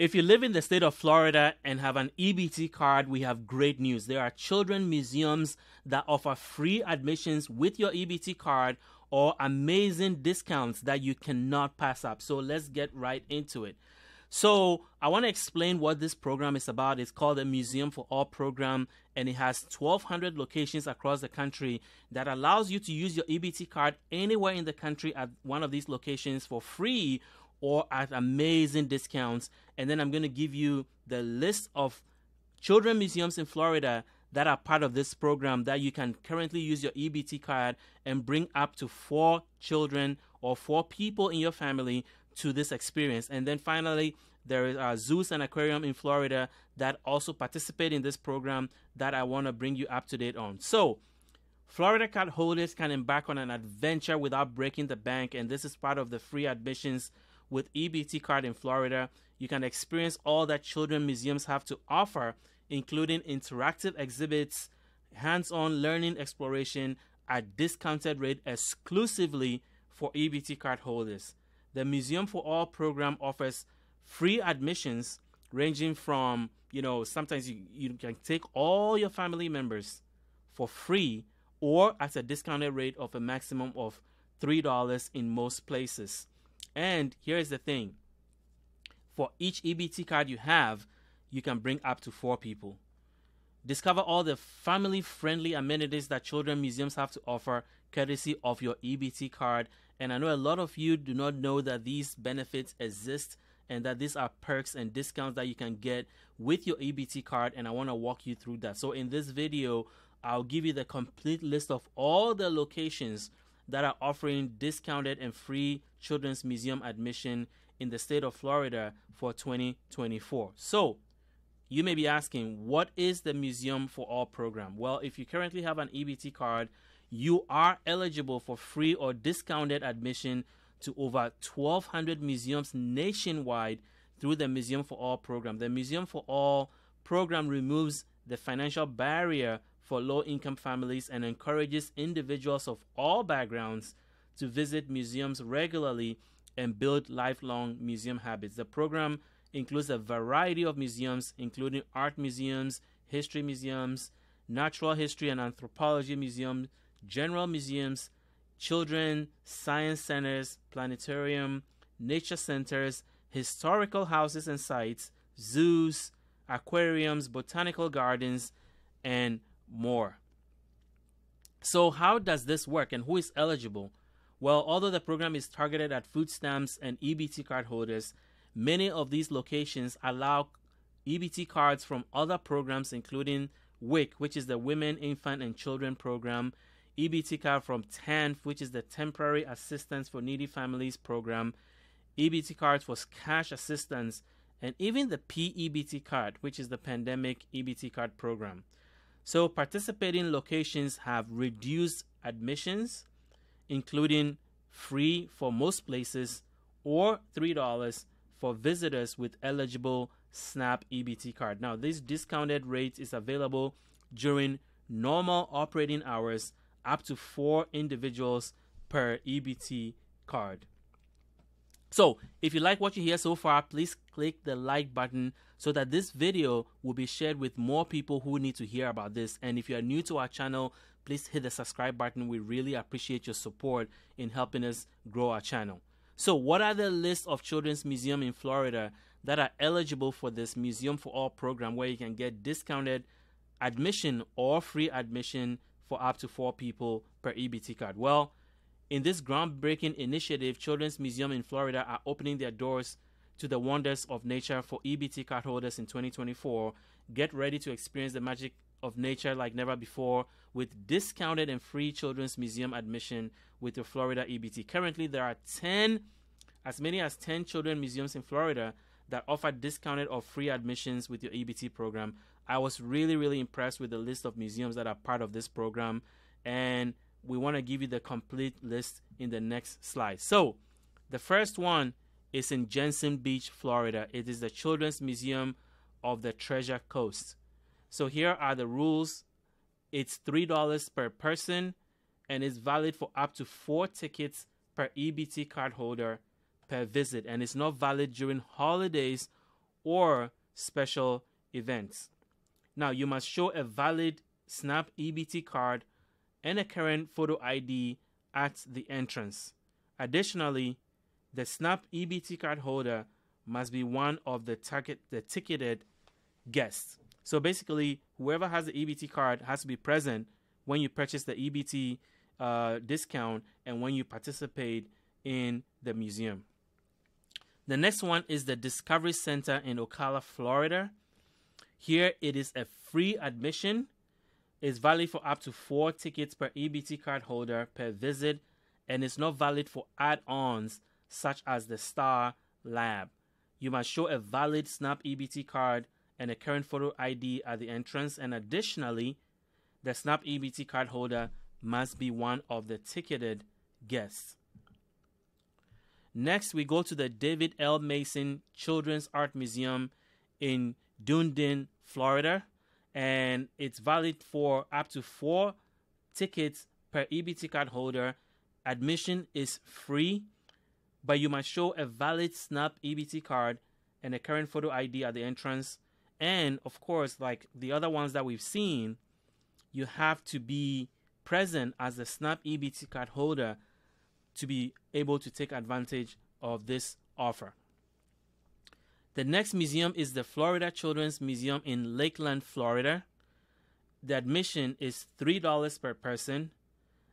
If you live in the state of Florida and have an EBT card, we have great news. There are children museums that offer free admissions with your EBT card or amazing discounts that you cannot pass up. So let's get right into it. So I want to explain what this program is about. It's called the Museum for All program, and it has 1,200 locations across the country that allows you to use your EBT card anywhere in the country at one of these locations for free or at amazing discounts. And then I'm going to give you the list of children museums in Florida that are part of this program that you can currently use your EBT card and bring up to four children or four people in your family to this experience. And then finally, there is uh, zoos and aquarium in Florida that also participate in this program that I want to bring you up to date on. So, Florida card holders can embark on an adventure without breaking the bank, and this is part of the free admissions with EBT card in Florida, you can experience all that children museums have to offer, including interactive exhibits, hands-on learning exploration at discounted rate exclusively for EBT card holders. The Museum for All program offers free admissions ranging from, you know, sometimes you, you can take all your family members for free or at a discounted rate of a maximum of $3 in most places. And here's the thing for each EBT card you have, you can bring up to four people. Discover all the family friendly amenities that children museums have to offer, courtesy of your EBT card. And I know a lot of you do not know that these benefits exist and that these are perks and discounts that you can get with your EBT card. And I want to walk you through that. So, in this video, I'll give you the complete list of all the locations that are offering discounted and free children's museum admission in the state of Florida for 2024. So, you may be asking, what is the Museum for All program? Well, if you currently have an EBT card, you are eligible for free or discounted admission to over 1,200 museums nationwide through the Museum for All program. The Museum for All program removes the financial barrier for low income families and encourages individuals of all backgrounds to visit museums regularly and build lifelong museum habits. The program includes a variety of museums, including art museums, history museums, natural history and anthropology museums, general museums, children science centers, planetarium, nature centers, historical houses and sites, zoos, aquariums, botanical gardens, and more. So, how does this work and who is eligible? Well, although the program is targeted at food stamps and EBT card holders, many of these locations allow EBT cards from other programs, including WIC, which is the Women, Infant, and Children program, EBT card from TANF, which is the Temporary Assistance for Needy Families program, EBT cards for cash assistance, and even the PEBT card, which is the Pandemic EBT card program. So, participating locations have reduced admissions, including free for most places or $3 for visitors with eligible SNAP EBT card. Now, this discounted rate is available during normal operating hours up to four individuals per EBT card. So, if you like what you hear so far, please click the like button so that this video will be shared with more people who need to hear about this. And if you are new to our channel, please hit the subscribe button. We really appreciate your support in helping us grow our channel. So, what are the list of children's museum in Florida that are eligible for this Museum for All program where you can get discounted admission or free admission for up to four people per EBT card? Well, in this groundbreaking initiative, Children's Museum in Florida are opening their doors to the wonders of nature for EBT cardholders in 2024. Get ready to experience the magic of nature like never before with discounted and free children's museum admission with your Florida EBT. Currently, there are 10, as many as 10 children museums in Florida that offer discounted or free admissions with your EBT program. I was really, really impressed with the list of museums that are part of this program, and we want to give you the complete list in the next slide. So, the first one is in Jensen Beach, Florida. It is the Children's Museum of the Treasure Coast. So here are the rules. It's $3 per person and it's valid for up to four tickets per EBT card holder per visit. And it's not valid during holidays or special events. Now, you must show a valid SNAP EBT card and a current photo ID at the entrance. Additionally, the SNAP EBT card holder must be one of the target the ticketed guests. So basically, whoever has the EBT card has to be present when you purchase the EBT uh, discount and when you participate in the museum. The next one is the Discovery Center in Ocala, Florida. Here it is a free admission. It's valid for up to four tickets per EBT card holder per visit, and is not valid for add ons such as the Star Lab. You must show a valid SNAP EBT card and a current photo ID at the entrance, and additionally, the SNAP EBT card holder must be one of the ticketed guests. Next, we go to the David L. Mason Children's Art Museum in Dunedin, Florida, and it's valid for up to four tickets per EBT card holder. Admission is free, but you must show a valid SNAP EBT card and a current photo ID at the entrance. And of course, like the other ones that we've seen, you have to be present as a SNAP EBT card holder to be able to take advantage of this offer. The next museum is the Florida Children's Museum in Lakeland, Florida. The admission is $3 per person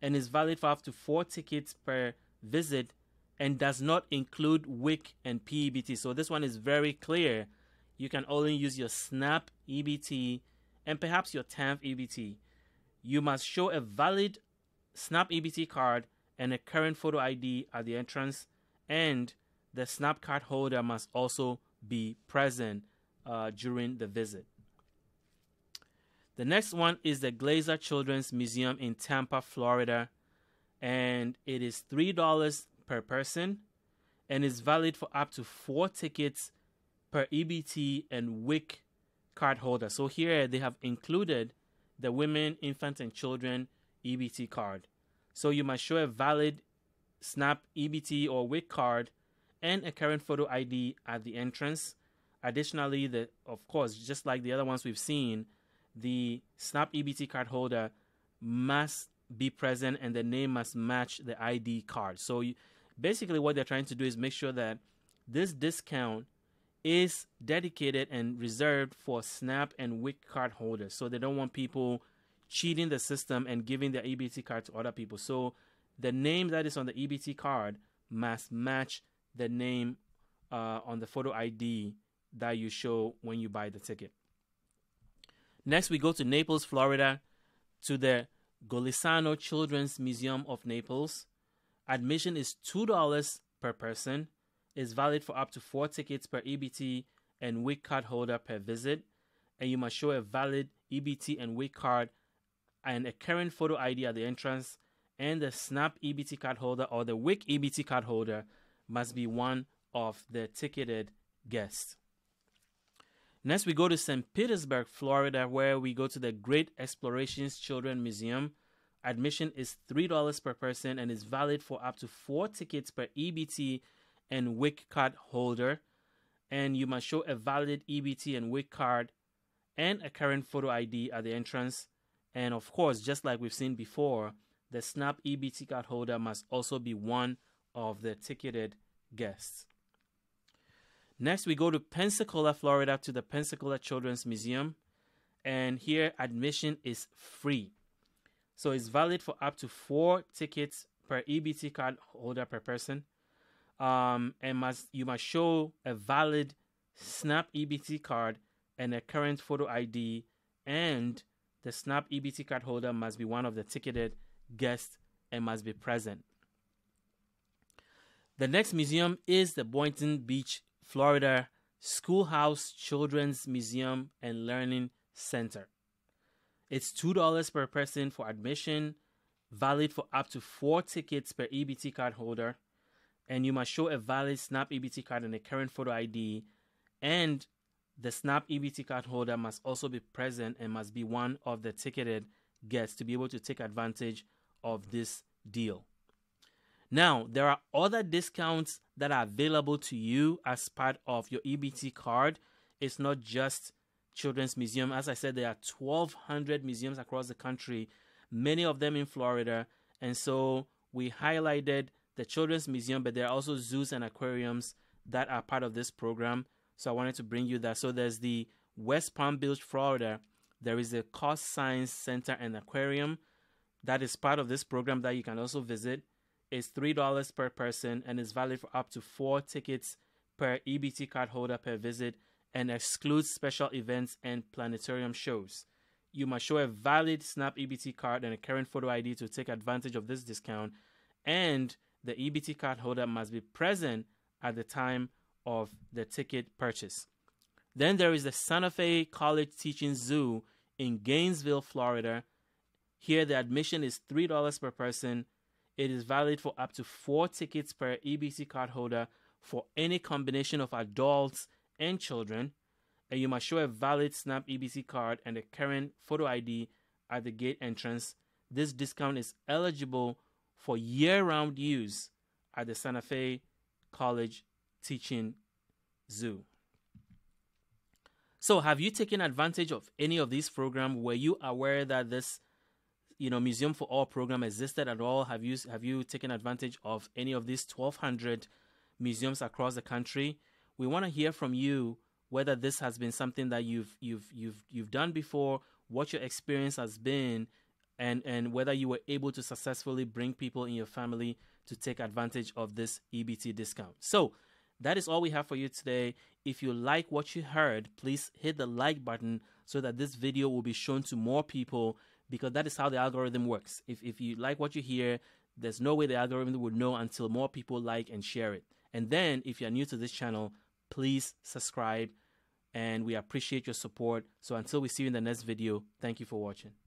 and is valid for up to four tickets per visit and does not include WIC and PEBT. So this one is very clear. You can only use your SNAP EBT and perhaps your TANF EBT. You must show a valid SNAP EBT card and a current photo ID at the entrance, and the SNAP card holder must also be present uh, during the visit. The next one is the Glazer Children's Museum in Tampa, Florida, and it is $3 per person and is valid for up to four tickets per EBT and WIC card holder. So here they have included the Women, Infant, and Children EBT card. So you must show a valid SNAP EBT or WIC card and a current photo ID at the entrance. Additionally, the of course, just like the other ones we've seen, the SNAP EBT card holder must be present and the name must match the ID card. So you, basically, what they're trying to do is make sure that this discount is dedicated and reserved for SNAP and WIC card holders. So they don't want people cheating the system and giving their EBT card to other people. So the name that is on the EBT card must match the name uh, on the photo ID that you show when you buy the ticket. Next, we go to Naples, Florida, to the Golisano Children's Museum of Naples. Admission is $2 per person. Is valid for up to four tickets per EBT and WIC card holder per visit. And you must show a valid EBT and WIC card and a current photo ID at the entrance, and the SNAP EBT card holder or the WIC EBT card holder must be one of the ticketed guests. Next, we go to St. Petersburg, Florida, where we go to the Great Explorations Children Museum. Admission is $3 per person and is valid for up to four tickets per EBT and WIC card holder. And you must show a valid EBT and WIC card and a current photo ID at the entrance. And of course, just like we've seen before, the SNAP EBT card holder must also be one of the ticketed guests. Next, we go to Pensacola, Florida, to the Pensacola Children's Museum. And here, admission is free. So it's valid for up to four tickets per EBT card holder per person. Um, and must you must show a valid SNAP EBT card and a current photo ID and the SNAP EBT card holder must be one of the ticketed guests and must be present. The next museum is the Boynton Beach, Florida Schoolhouse Children's Museum and Learning Center. It's $2 per person for admission, valid for up to four tickets per EBT card holder, and you must show a valid SNAP EBT card and a current photo ID and the SNAP EBT card holder must also be present and must be one of the ticketed guests to be able to take advantage of this deal. Now, there are other discounts that are available to you as part of your EBT card. It's not just Children's Museum. As I said, there are 1,200 museums across the country, many of them in Florida. And so we highlighted the Children's Museum, but there are also zoos and aquariums that are part of this program. So I wanted to bring you that. So there's the West Palm Beach, Florida. There is the Coast Science Center and Aquarium that is part of this program that you can also visit. It's $3 per person and is valid for up to four tickets per EBT card holder per visit and excludes special events and planetarium shows. You must show a valid SNAP EBT card and a current photo ID to take advantage of this discount, and the EBT card holder must be present at the time of the ticket purchase. Then there is the Santa Fe College Teaching Zoo in Gainesville, Florida. Here, the admission is $3 per person. It is valid for up to four tickets per EBT card holder for any combination of adults and children. And you must show a valid SNAP EBT card and a current photo ID at the gate entrance. This discount is eligible for year round use at the Santa Fe College Teaching Zoo. So, have you taken advantage of any of these programs? Were you aware that this, you know, Museum for All program existed at all? Have you have you taken advantage of any of these 1,200 museums across the country? We want to hear from you whether this has been something that you've you've you've you've done before, what your experience has been, and and whether you were able to successfully bring people in your family to take advantage of this EBT discount. So that is all we have for you today. If you like what you heard, please hit the like button so that this video will be shown to more people because that is how the algorithm works. If, if you like what you hear, there's no way the algorithm would know until more people like and share it. And then, if you're new to this channel, please subscribe and we appreciate your support. So until we see you in the next video, thank you for watching.